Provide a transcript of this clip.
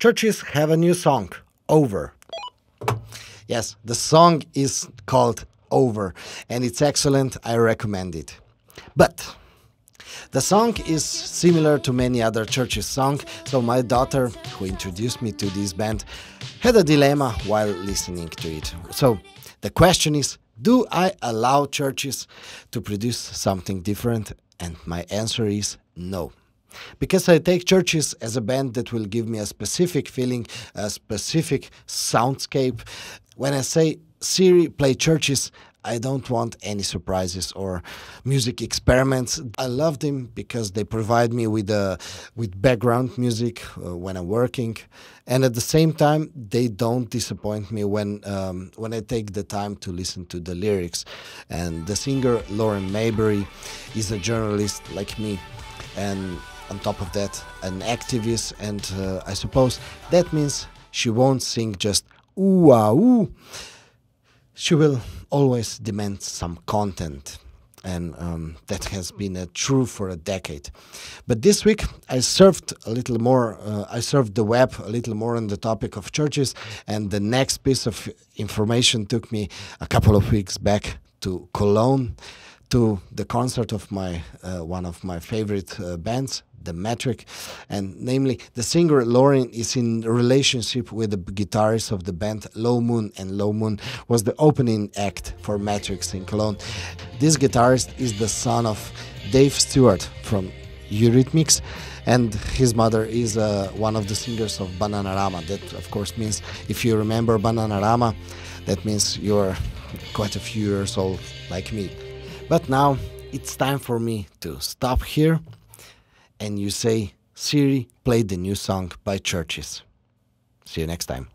Chvrches have a new song, Over. Yes, the song is called Over, and it's excellent. I recommend it. But the song is similar to many other Chvrches' songs, so my daughter, who introduced me to this band, had a dilemma while listening to it. So the question is do I allow Chvrches to produce something different? And my answer is no. Because I take Chvrches as a band that will give me a specific feeling, a specific soundscape. When I say Siri, play Chvrches, I don't want any surprises or music experiments. I love them because they provide me with uh, with background music uh, when I'm working, and at the same time they don't disappoint me when um, when I take the time to listen to the lyrics. And the singer Lauren Mayberry is a journalist like me, and on top of that, an activist, and uh, I suppose that means she won't sing just ooh ah ooh. She will always demand some content, and um, that has been uh, true for a decade. But this week, I served a little more. Uh, I served the web a little more on the topic of Chvrches, and the next piece of information took me a couple of weeks back to Cologne to the concert of my uh, one of my favorite uh, bands, the Metric, and namely the singer Lauren is in relationship with the guitarist of the band Lo Moon, and Lo Moon was the opening act for Metric in Cologne. This guitarist is the son of Dave Stewart from Eurythmics, and his mother is uh, one of the singers of Bananarama. That, of course, means if you remember Bananarama, that means you're quite a few years old like me. But now it's time for me to stop here and you say, Siri, play the new song by Chvrches. See you next time.